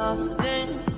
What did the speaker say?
lost in